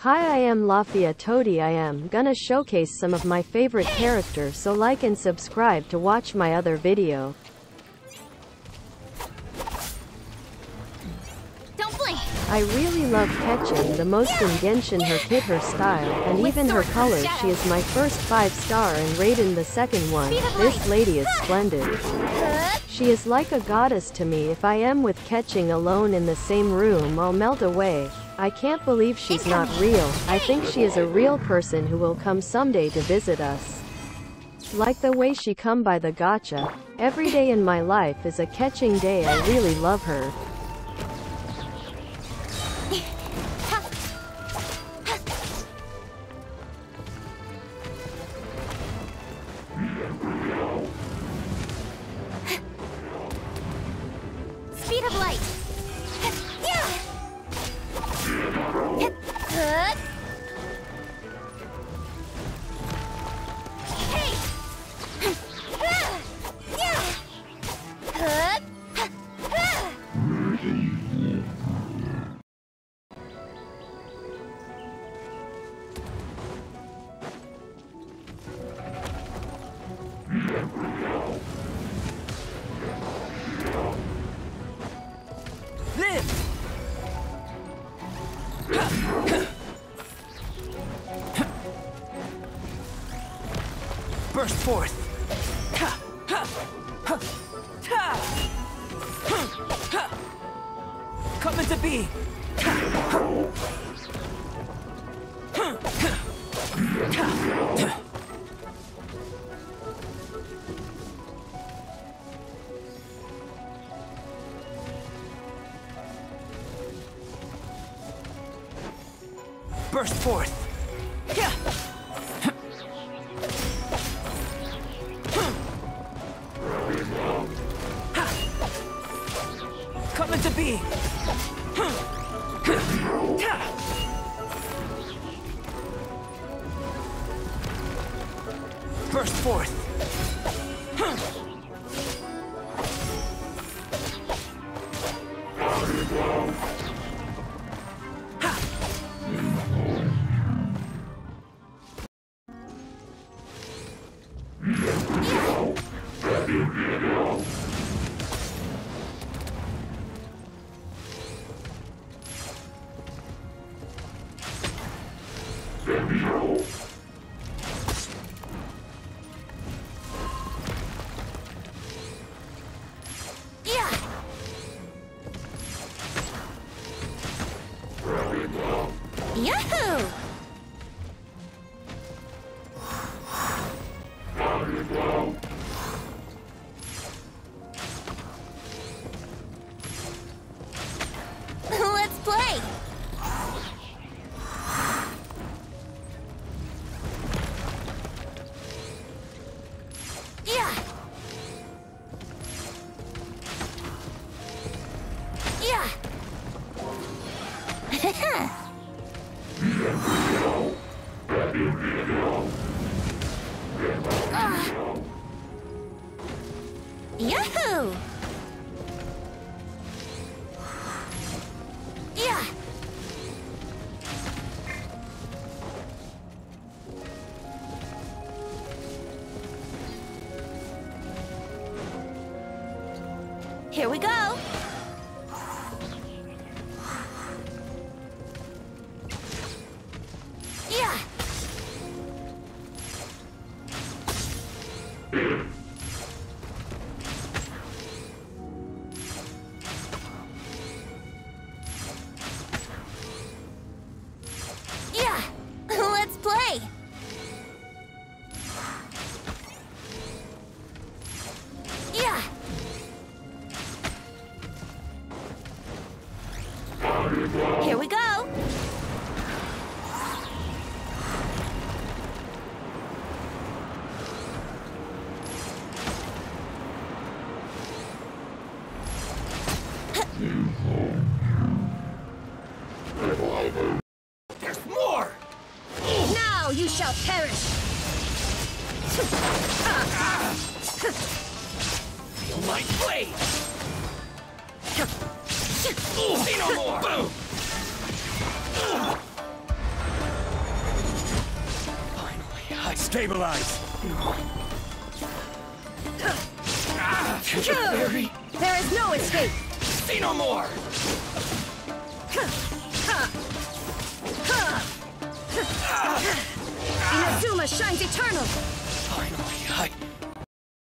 Hi I am Lafia Toady I am gonna showcase some of my favorite characters so like and subscribe to watch my other video. Don't blink. I really love Keqing the most in Genshin her kit her style and even her color she is my first 5 star and Raiden the second one. This lady is splendid. She is like a goddess to me if I am with Keqing alone in the same room I'll melt away. I can't believe she's not real. I think she is a real person who will come someday to visit us. Like the way she come by the gacha. Every day in my life is a catching day I really love her. Hey. Burst forth! Come into being! Burst forth! Come into being! Burst forth! Yeah. Yahoo! Ah. Yahoo! Yeah. Here we go. Yeah. Yeah. perish! Feel my blade! Say no more! Boom! Finally, I... Stabilize! There is no escape! See no more! Shines eternal! Finally, I...